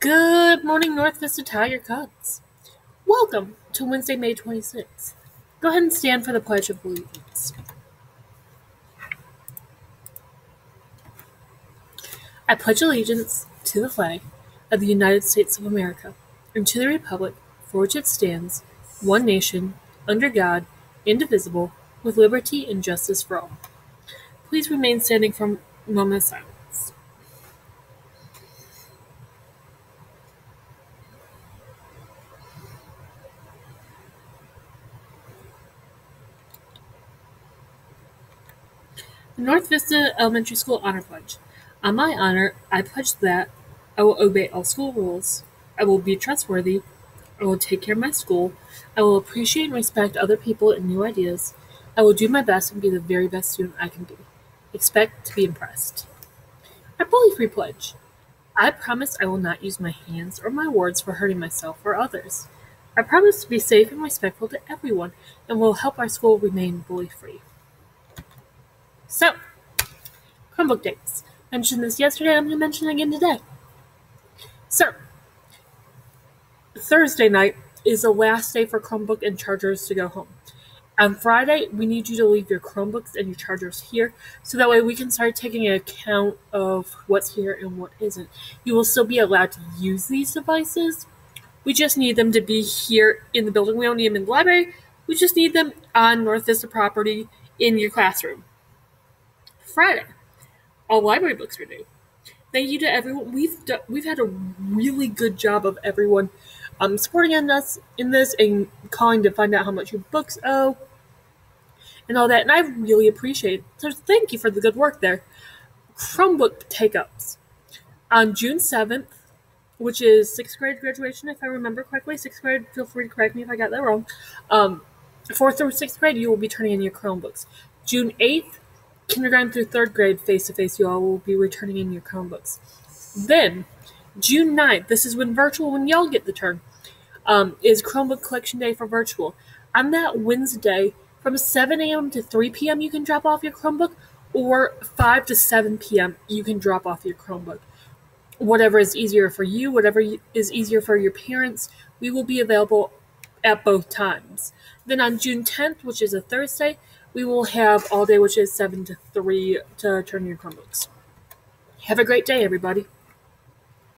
Good morning, North Vista Tiger Cubs. Welcome to Wednesday, May 26th. Go ahead and stand for the Pledge of Allegiance. I pledge allegiance to the flag of the United States of America and to the republic for which it stands, one nation, under God, indivisible, with liberty and justice for all. Please remain standing for a moment of silence. The North Vista Elementary School Honor Pledge. On my honor, I pledge that I will obey all school rules. I will be trustworthy. I will take care of my school. I will appreciate and respect other people and new ideas. I will do my best and be the very best student I can be. Expect to be impressed. I bully free pledge. I promise I will not use my hands or my words for hurting myself or others. I promise to be safe and respectful to everyone and will help our school remain bully free. So, Chromebook dates. Mentioned this yesterday, I'm going to mention it again today. So, Thursday night is the last day for Chromebook and chargers to go home. On Friday, we need you to leave your Chromebooks and your chargers here so that way we can start taking account of what's here and what isn't. You will still be allowed to use these devices. We just need them to be here in the building. We don't need them in the library. We just need them on North Vista property in your classroom. Friday, all library books are due. Thank you to everyone. We've done, we've had a really good job of everyone um, supporting us in this and calling to find out how much your books owe and all that. And I really appreciate it. So thank you for the good work there. Chromebook take ups on June 7th, which is sixth grade graduation, if I remember correctly. Sixth grade, feel free to correct me if I got that wrong. Um, fourth through sixth grade, you will be turning in your Chromebooks. June 8th, kindergarten through third grade face to face, you all will be returning in your Chromebooks. Then, June 9th, this is when virtual, when y'all get the turn, um, is Chromebook Collection Day for virtual. On that Wednesday, from 7 a.m. to 3 p.m., you can drop off your Chromebook, or 5 to 7 p.m., you can drop off your Chromebook. Whatever is easier for you, whatever is easier for your parents, we will be available at both times. Then on June 10th, which is a Thursday, we will have all day, which is 7 to 3, to turn your Chromebooks. Have a great day, everybody.